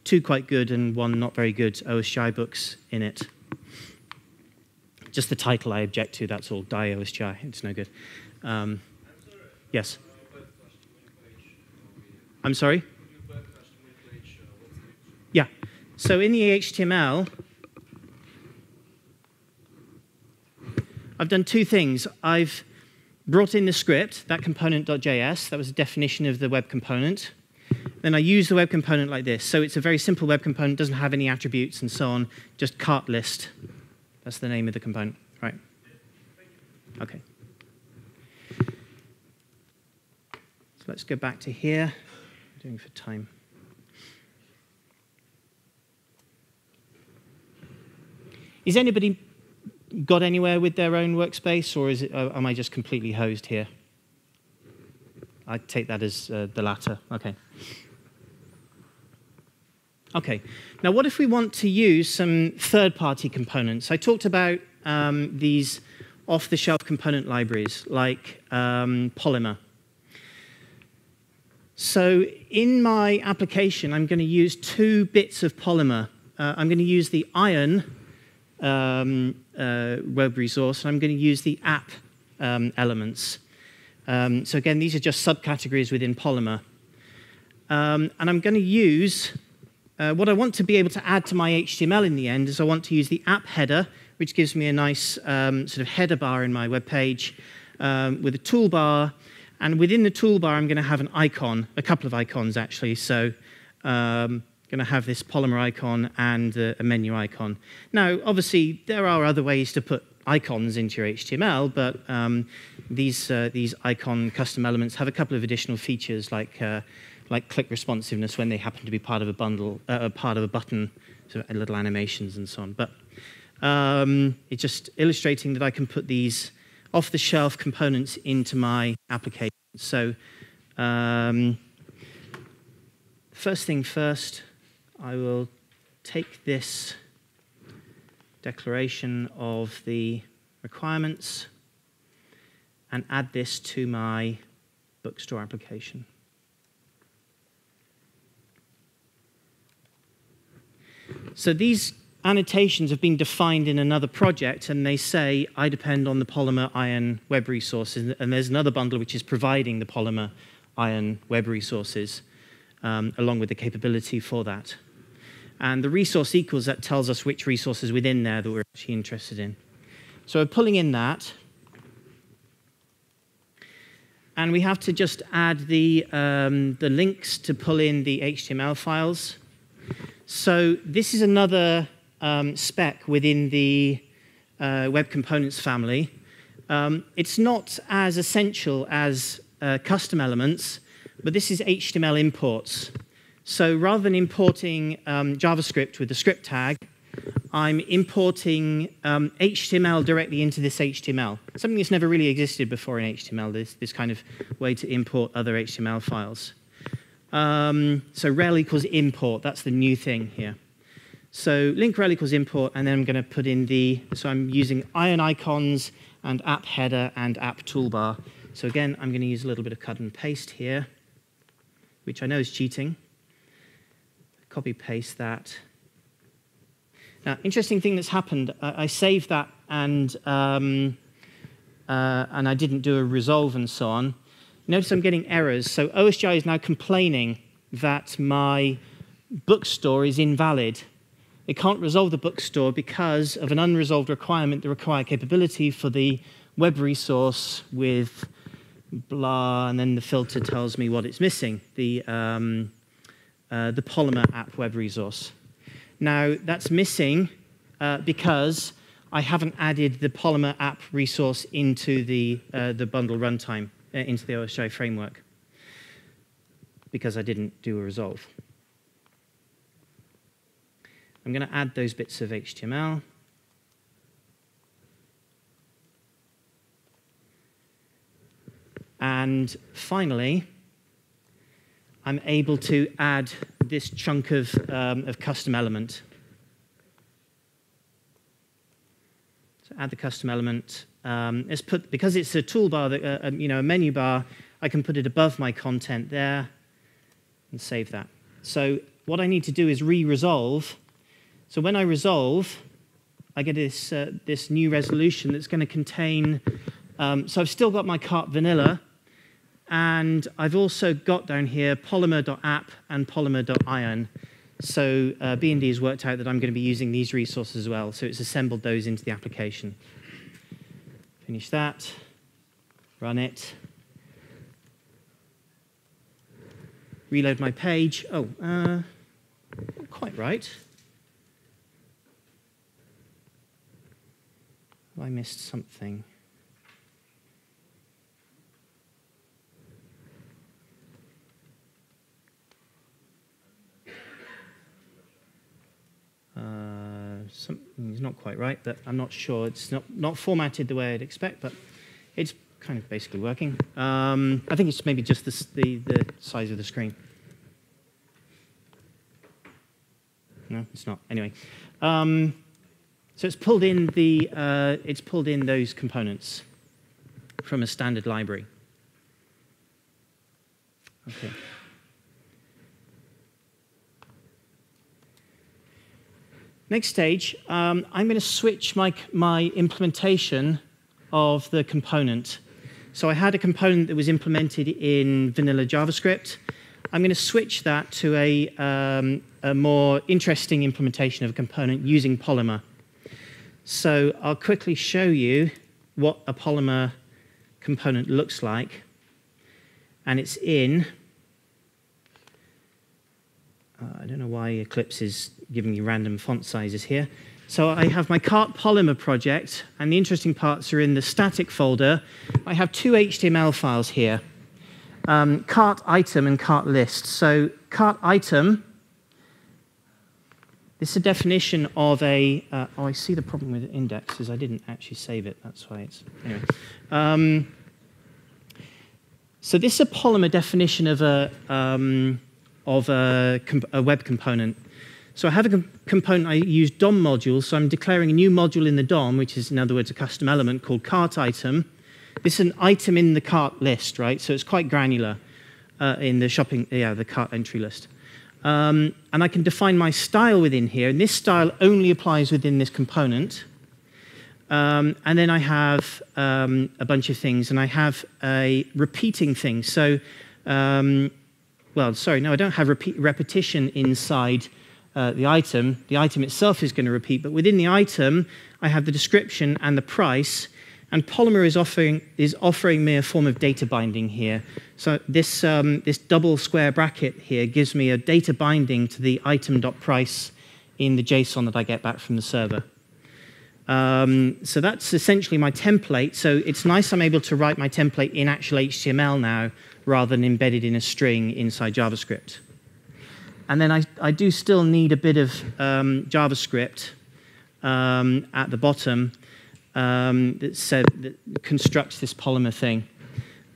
two quite good and one not very good OSGI books in it. Just the title I object to, that's all. Die OSGI, it's no good. Um, yes? I'm sorry? Yeah. So in the HTML, I've done two things. I've brought in the script, that component.js, that was a definition of the web component. Then I use the web component like this. So it's a very simple web component, doesn't have any attributes and so on, just cart list. That's the name of the component, right? Okay. So let's go back to here. I'm doing for time. Is anybody got anywhere with their own workspace, or is it, uh, am I just completely hosed here? I take that as uh, the latter. Okay. Okay. Now, what if we want to use some third-party components? I talked about um, these off-the-shelf component libraries like um, Polymer. So in my application, I'm going to use two bits of Polymer. Uh, I'm going to use the Iron um, uh, web resource, and I'm going to use the app um, elements. Um, so again, these are just subcategories within Polymer. Um, and I'm going to use, uh, what I want to be able to add to my HTML in the end is I want to use the app header, which gives me a nice um, sort of header bar in my web page um, with a toolbar. And within the toolbar, I'm going to have an icon, a couple of icons actually. So um, going to have this polymer icon and a, a menu icon. Now, obviously, there are other ways to put icons into your HTML, but um, these, uh, these icon custom elements have a couple of additional features like, uh, like click responsiveness when they happen to be part of a bundle, uh, part of a button, so little animations and so on. But um, it's just illustrating that I can put these off-the-shelf components into my application. So um, first thing first, I will take this declaration of the requirements and add this to my bookstore application. So these annotations have been defined in another project, and they say, I depend on the Polymer Iron web resources. And there's another bundle which is providing the Polymer Iron web resources um, along with the capability for that. And the resource equals that tells us which resources within there that we're actually interested in. So we're pulling in that. And we have to just add the, um, the links to pull in the HTML files. So this is another um, spec within the uh, Web Components family. Um, it's not as essential as uh, custom elements, but this is HTML imports. So rather than importing um, JavaScript with the script tag, I'm importing um, HTML directly into this HTML. Something that's never really existed before in HTML, this, this kind of way to import other HTML files. Um, so rel equals import, that's the new thing here. So link rel equals import, and then I'm going to put in the, so I'm using iron icons and app header and app toolbar. So again, I'm going to use a little bit of cut and paste here, which I know is cheating. Copy paste that. Now, interesting thing that's happened, I, I saved that and, um, uh, and I didn't do a resolve and so on. Notice I'm getting errors. So OSGI is now complaining that my bookstore is invalid. It can't resolve the bookstore because of an unresolved requirement, the required capability for the web resource with blah, and then the filter tells me what it's missing, the, um, uh, the Polymer app web resource. Now, that's missing uh, because I haven't added the Polymer app resource into the, uh, the bundle runtime, uh, into the OSGI framework, because I didn't do a resolve. I'm going to add those bits of HTML. And finally, I'm able to add this chunk of, um, of custom element. So add the custom element. Um, it's put, because it's a toolbar, that, uh, um, you know, a menu bar, I can put it above my content there and save that. So what I need to do is re-resolve. So when I resolve, I get this, uh, this new resolution that's going to contain, um, so I've still got my cart vanilla, and I've also got down here polymer.app and polymer.iron. So uh, BND has worked out that I'm going to be using these resources as well. So it's assembled those into the application. Finish that, run it. Reload my page. Oh, uh, quite right. I missed something. Uh, something's not quite right, but I'm not sure. It's not, not formatted the way I'd expect, but it's kind of basically working. Um, I think it's maybe just the, the, the size of the screen. No, it's not. Anyway, um, so it's pulled in the uh, it's pulled in those components from a standard library. Okay. Next stage, um, I'm going to switch my, my implementation of the component. So I had a component that was implemented in vanilla JavaScript. I'm going to switch that to a, um, a more interesting implementation of a component using Polymer. So I'll quickly show you what a Polymer component looks like. And it's in uh, I don't know why Eclipse is giving me random font sizes here. So I have my cart polymer project, and the interesting parts are in the static folder. I have two HTML files here, um, cart item and cart list. So cart item, this is a definition of a, uh, oh, I see the problem with index is I didn't actually save it. That's why it's, anyway. Um, so this is a polymer definition of a, um, of a, a web component. So I have a com component, I use DOM modules, so I'm declaring a new module in the DOM, which is, in other words, a custom element called cart item. This is an item in the cart list, right? So it's quite granular uh, in the shopping, yeah, the cart entry list. Um, and I can define my style within here, and this style only applies within this component. Um, and then I have um, a bunch of things, and I have a repeating thing. So um, well, sorry, no, I don't have repeat, repetition inside uh, the item. The item itself is going to repeat, but within the item, I have the description and the price. And Polymer is offering, is offering me a form of data binding here. So this, um, this double square bracket here gives me a data binding to the item.price in the JSON that I get back from the server. Um, so that's essentially my template. So it's nice I'm able to write my template in actual HTML now rather than embedded in a string inside JavaScript. And then I, I do still need a bit of um, JavaScript um, at the bottom um, that, said, that constructs this polymer thing.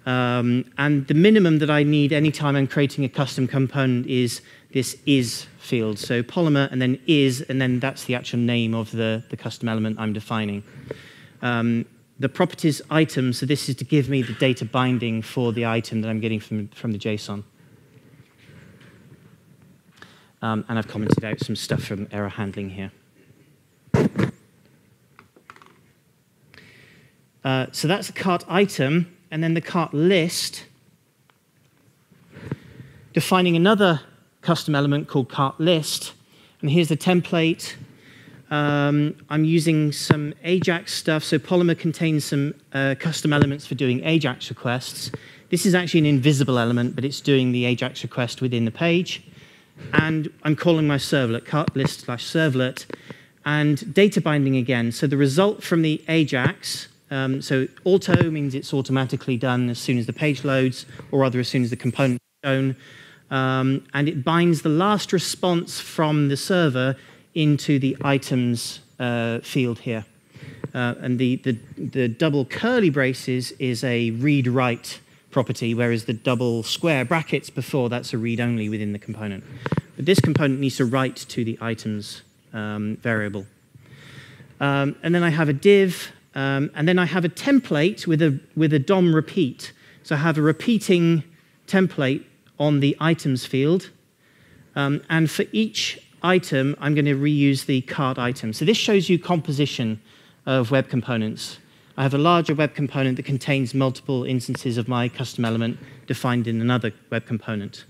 Um, and the minimum that I need anytime I'm creating a custom component is this is field. So Polymer and then is, and then that's the actual name of the, the custom element I'm defining. Um, the properties item, so this is to give me the data binding for the item that I'm getting from, from the JSON. Um, and I've commented out some stuff from error handling here. Uh, so that's the cart item, and then the cart list, defining another custom element called cart list. And here's the template. Um, I'm using some AJAX stuff. So Polymer contains some uh, custom elements for doing AJAX requests. This is actually an invisible element, but it's doing the AJAX request within the page. And I'm calling my servlet, list slash servlet, and data binding again. So the result from the AJAX, um, so auto means it's automatically done as soon as the page loads, or rather as soon as the component is shown um, and it binds the last response from the server into the items uh, field here. Uh, and the, the, the double curly braces is a read-write property, whereas the double square brackets before, that's a read-only within the component. But this component needs to write to the items um, variable. Um, and then I have a div, um, and then I have a template with a, with a DOM repeat. So I have a repeating template on the items field. Um, and for each item, I'm going to reuse the cart item. So this shows you composition of web components. I have a larger web component that contains multiple instances of my custom element defined in another web component.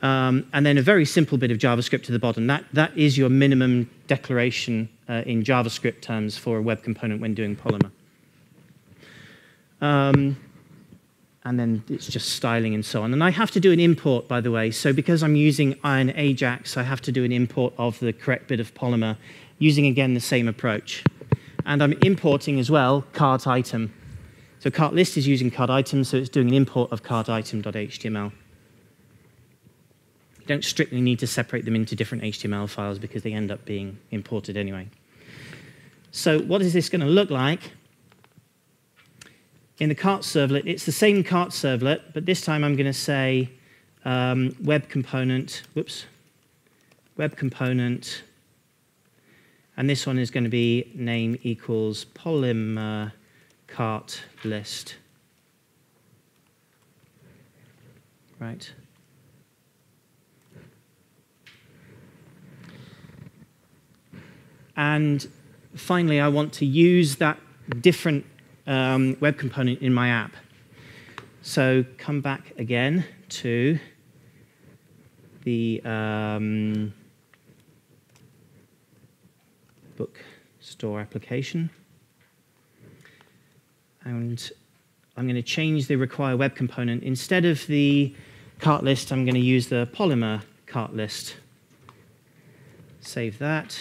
Um, and then a very simple bit of JavaScript to the bottom. That, that is your minimum declaration uh, in JavaScript terms for a web component when doing Polymer. Um, and then it's just styling and so on. And I have to do an import, by the way. So because I'm using Iron Ajax, I have to do an import of the correct bit of Polymer using, again, the same approach. And I'm importing as well cart item. So cart list is using cart item, so it's doing an import of cart item.html. You don't strictly need to separate them into different HTML files because they end up being imported anyway. So what is this going to look like? in the cart servlet, it's the same cart servlet, but this time I'm going to say um, web component, whoops, web component, and this one is going to be name equals polymer cart list. Right. And finally, I want to use that different um, web component in my app. So come back again to the um, bookstore application. And I'm going to change the require web component. Instead of the cart list, I'm going to use the Polymer cart list. Save that.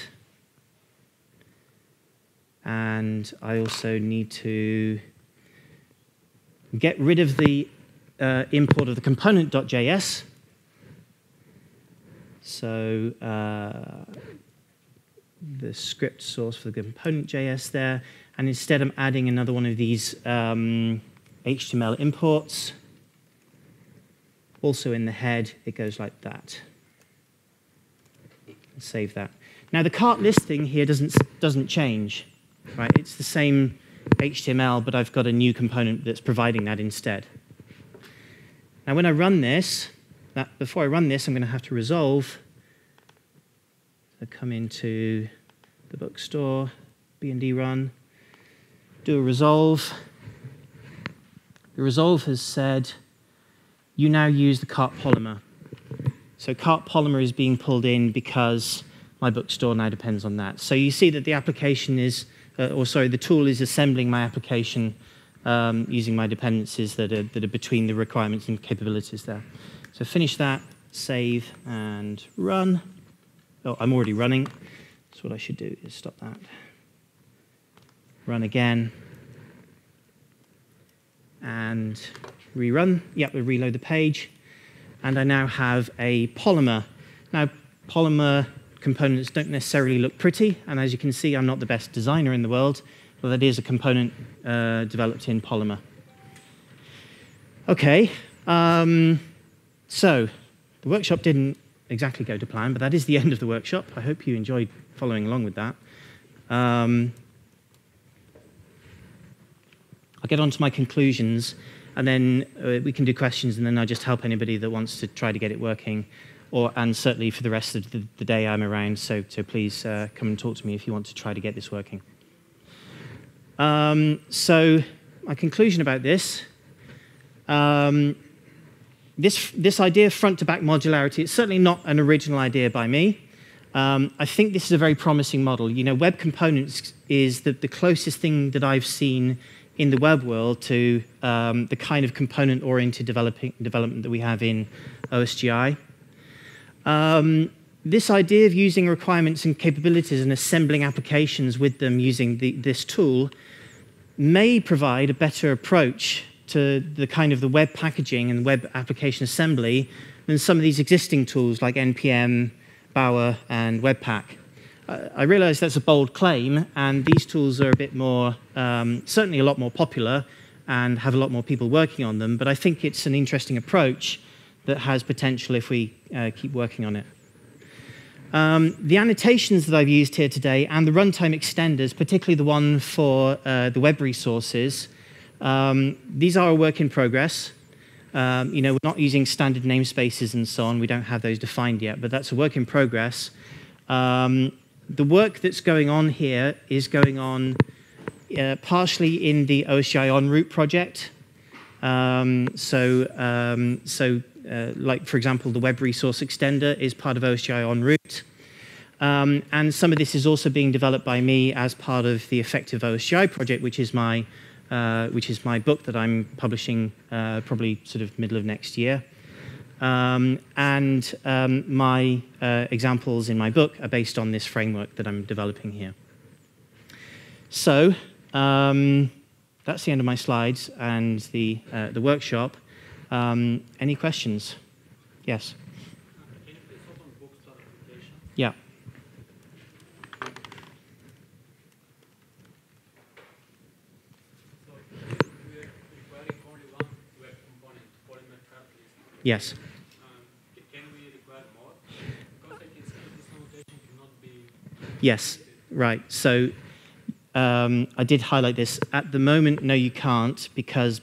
And I also need to get rid of the uh, import of the component.js. So uh, the script source for the component.js there. And instead, I'm adding another one of these um, HTML imports. Also in the head, it goes like that. Save that. Now, the cart listing here doesn't, doesn't change right? It's the same HTML, but I've got a new component that's providing that instead. Now, when I run this, that, before I run this, I'm going to have to resolve. So come into the bookstore, BND run, do a resolve. The resolve has said, you now use the cart polymer. So cart polymer is being pulled in because my bookstore now depends on that. So you see that the application is uh, or sorry, the tool is assembling my application um, using my dependencies that are, that are between the requirements and capabilities there. So finish that, save, and run. Oh, I'm already running. So what I should do is stop that. Run again. And rerun. Yep, we reload the page. And I now have a polymer. Now, polymer components don't necessarily look pretty, and as you can see, I'm not the best designer in the world, but that is a component uh, developed in Polymer. Okay, um, so the workshop didn't exactly go to plan, but that is the end of the workshop. I hope you enjoyed following along with that. Um, I'll get on to my conclusions, and then uh, we can do questions, and then I'll just help anybody that wants to try to get it working. Or, and certainly for the rest of the, the day, I'm around, so, so please uh, come and talk to me if you want to try to get this working. Um, so, my conclusion about this um, this, this idea of front to back modularity, it's certainly not an original idea by me. Um, I think this is a very promising model. You know, web components is the, the closest thing that I've seen in the web world to um, the kind of component-oriented development that we have in OSGI. Um, this idea of using requirements and capabilities and assembling applications with them using the, this tool may provide a better approach to the kind of the web packaging and web application assembly than some of these existing tools like NPM, Bower, and Webpack. I realize that's a bold claim, and these tools are a bit more, um, certainly a lot more popular and have a lot more people working on them, but I think it's an interesting approach that has potential if we uh, keep working on it. Um, the annotations that I've used here today and the runtime extenders, particularly the one for uh, the web resources, um, these are a work in progress. Um, you know, we're not using standard namespaces and so on. We don't have those defined yet, but that's a work in progress. Um, the work that's going on here is going on uh, partially in the OSGI enRoute project. Um, so, um, so uh, like, for example, the web resource extender is part of OSGI enRoute. Um, and some of this is also being developed by me as part of the Effective OSGI project, which is my uh, which is my book that I'm publishing uh, probably sort of middle of next year. Um, and um, my uh, examples in my book are based on this framework that I'm developing here. So um, that's the end of my slides and the, uh, the workshop. Um, any questions? Yes? Yeah. Yes. Yes, right. So um, I did highlight this. At the moment, no, you can't, because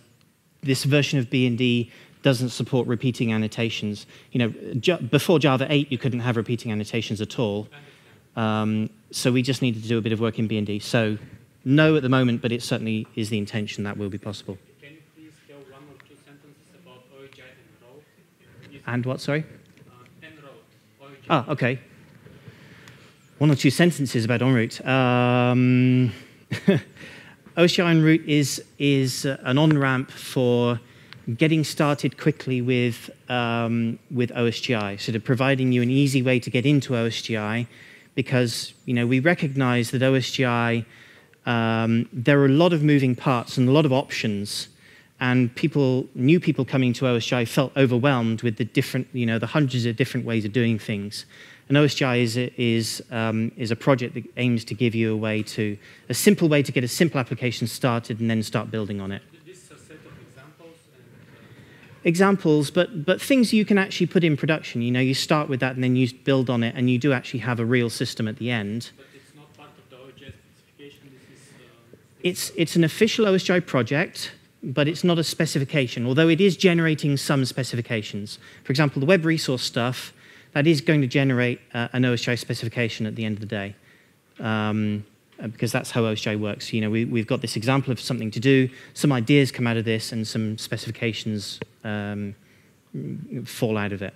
this version of BND doesn't support repeating annotations. You know, before Java 8, you couldn't have repeating annotations at all. Um, so we just needed to do a bit of work in BND. So no at the moment, but it certainly is the intention that will be possible. And what, sorry? Uh, ah, okay. One or two sentences about enRoute. Um, OSGI enRoute is, is an on-ramp for getting started quickly with, um, with OSGI, sort of providing you an easy way to get into OSGI because you know, we recognize that OSGI, um, there are a lot of moving parts and a lot of options and people, new people coming to OSGI felt overwhelmed with the different, you know, the hundreds of different ways of doing things. And OSGI is, is, um, is a project that aims to give you a way to, a simple way to get a simple application started and then start building on it. Examples, examples, but, but things you can actually put in production. You know, you start with that and then you build on it and you do actually have a real system at the end. But it's not part of the OSGI specification? Is, uh, it's, it's an official OSGI project but it's not a specification, although it is generating some specifications. For example, the web resource stuff, that is going to generate uh, an OSGI specification at the end of the day. Um, uh, because that's how OSGI works. You know, we, have got this example of something to do, some ideas come out of this, and some specifications um, fall out of it.